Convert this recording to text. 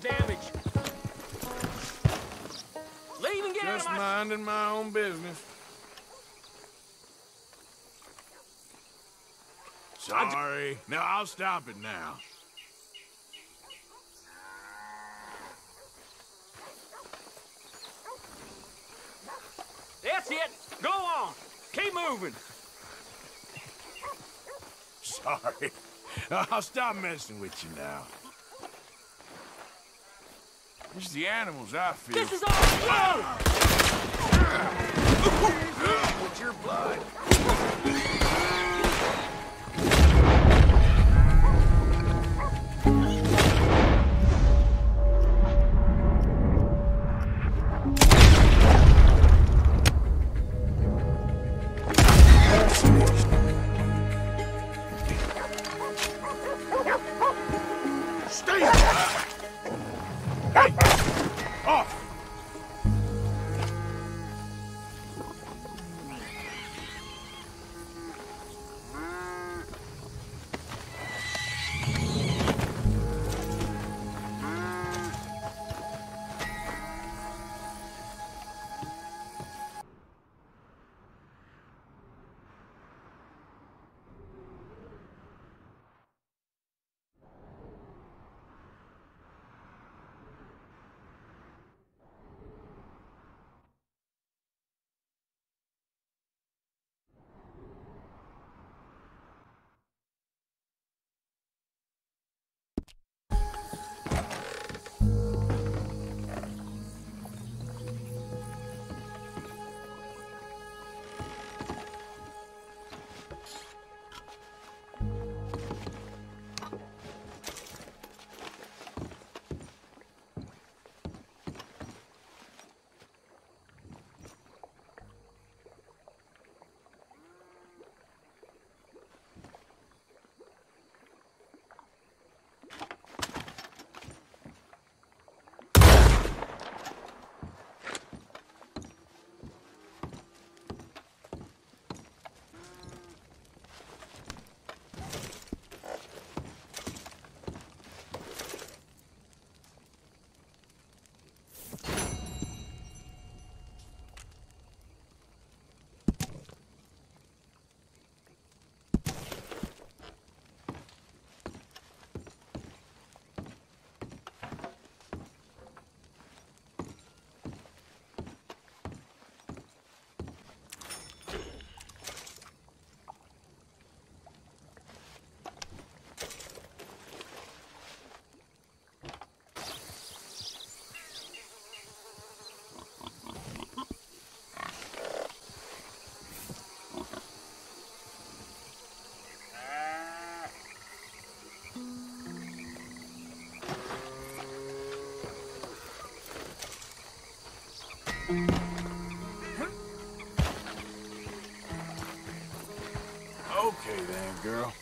damage. Leave and get out of Just minding my own business. Sorry. No, I'll stop it now. That's it. Go on. Keep moving. Sorry. I'll stop messing with you now. It's the animals I feel. This is all you! Okay then, girl.